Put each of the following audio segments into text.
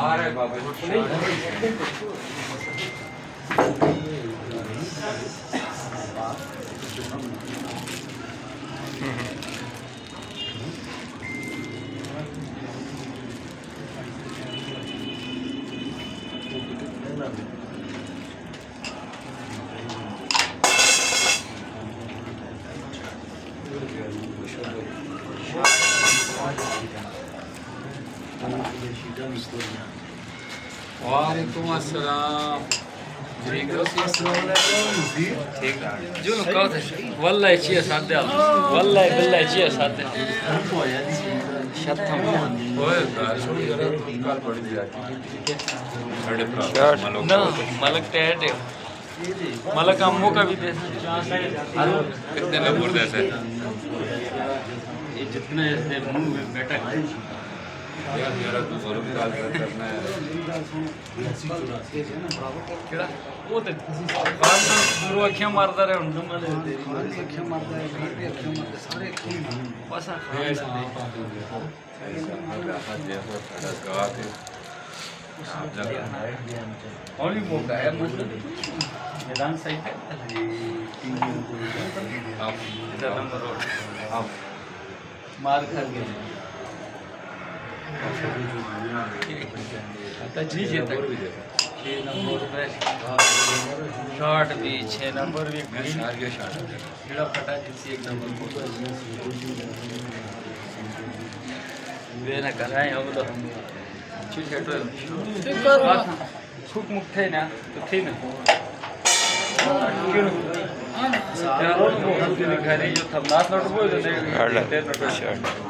अरे बाबा वालेकुम अस्सलाम। ठीक हो? ठीक जो नु कहो थे वल्लाhi चिया सादे वल्लाhi बिल्लाhi चिया सादे। शतम। ओए छोड़ जरा काल पड़ी जाती प्राप्त मलक ना मलक टैड है। मलक अम्मू का भी दे कितने नंबर दे से ये जितने इसने मुँह में बैठा है। यार मेरा तो सौ रुपये डाल करना है। वो तो पूर्व अखियाँ मारता रहे उन अखियाँ मारता है अखियाँ मारता है सारे बस ओनली मौका है। मैदान सही है। आप इधर नंबर रोड आप मार खा गए जी जे तक छः नंबर पे शॉर्ट भी छः नंबर भी ग्रीन आ गया शॉर्ट कीड़ा फटा किसी एक नंबर को वे ना कराए हम तो ठीक है तो खूब मुक्त है ना तो थी ना क्यों ઘરે જો થમનાર નોટ બોલ્યો તો તે નોટ શર્ટ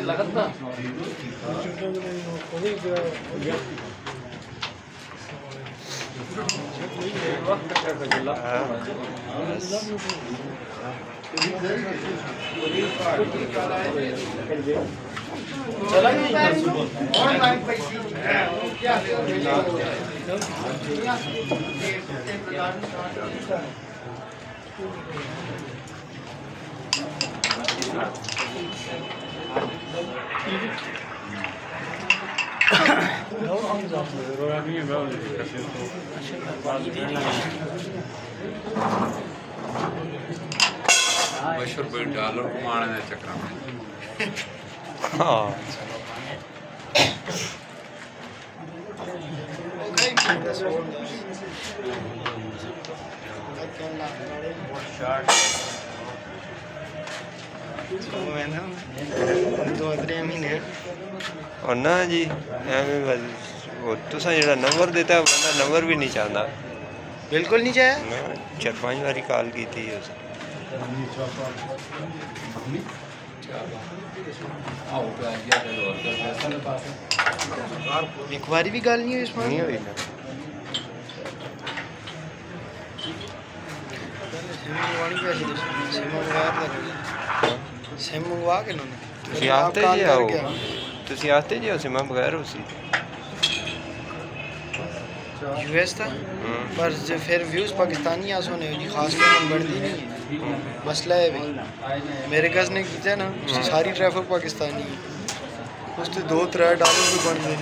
लगता गला मशहूर डॉलर कमाने दे चक्कर में ना जी एवं बस तुसा तो नंबर देता है नंबर भी नहीं चाहता। बिल्कुल नहीं चाहे। चार पाँच बारी कॉल की थी उसने पे आ गया तो और कर ਇੱਕ ਵਾਰੀ ਵੀ ਗੱਲ ਨਹੀਂ ਹੋਈ ਇਸ ਨਹੀਂ ਹੋਈ ਨਾ ਸਿਮ ਮੰਗਵਾਣੀ ਪਈ ਸੀ ਸਿਮ ਮੰਗਵਾ ਤਾਂ ਸਿਮ ਮੰਗਵਾ ਕੇ ਨਾ ਤੁਸੀਂ ਆਤੇ ਜੀ ਆਓ ਤੁਸੀਂ ਆਤੇ ਜੀ ਹੋ ਸਿਮਾ ਬਗੈਰ ਉਸੀ यूएस था ਹੂੰ पर जो फिर व्यूज पाकिस्तानी आस होने जी खास कर हम बढ़ती नहीं है मसला है भाई। मेरे कस ने कीता ना सारी ट्रैफ़िक पाकिस्तानी है उसते दो त्रै डाल भी बन गए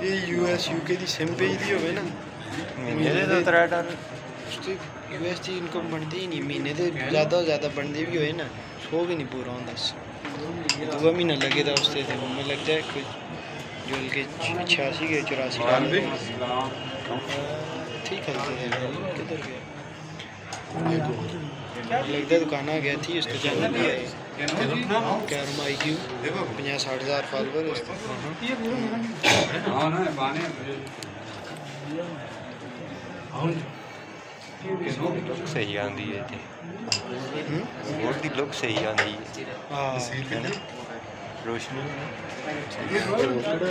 ये यू एस यूके की सिम पेज हो होवे ना। महीने दे त्रै डॉलर इनकम बनती ही नहीं महीने दे ज़्यादा ज़्यादा बनते भी होए ना। सो भी नहीं पूरा होता दूसरा महीना लगे दा उसते ते तो, मैं लगदा है कोई जो के छियासी के चौरासी ठीक है। किधर गया? लगता दुकान आ गया थी उसको जाना भी कैरम आई क्यू पचास साठ हज़ार फॉलोवर लुक सही आती है जी लुक सही आती है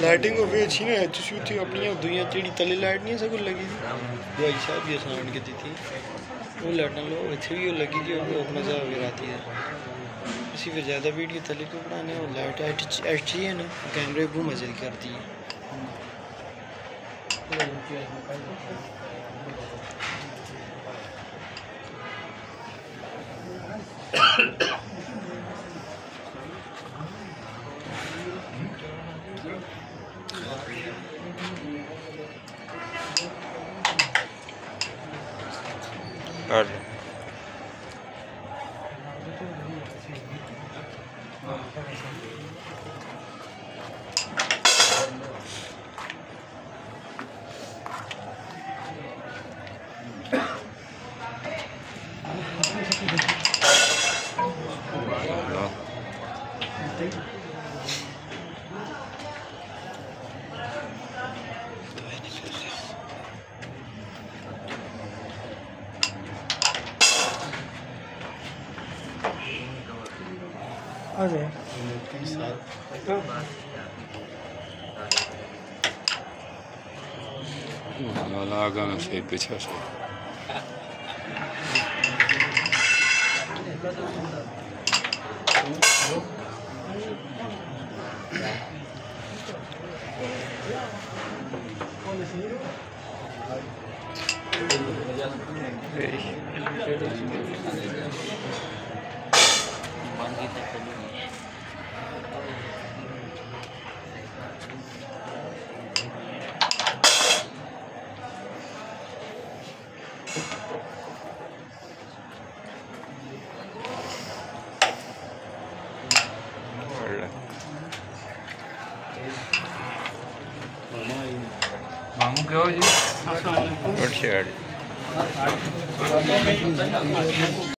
लाइटिंग होगी अच्छी ना अच्छी थी अपनी दुनिया जेड़ी तले लाइट नहीं सब लगी थी भाई साहब ये साउंड की थी वो लड़न लो इतने भी लगी जी होगी और मज़ा वगैरह आती है इसी पर ज़्यादा वीडियो तले को बनाने और लाइट एच जी है ना, कैमरे को मज़े करती है Ahem. Olha. और वाला आगा में से पीछे से बाकी तक चलेंगे मामू क्या हो जी और शेड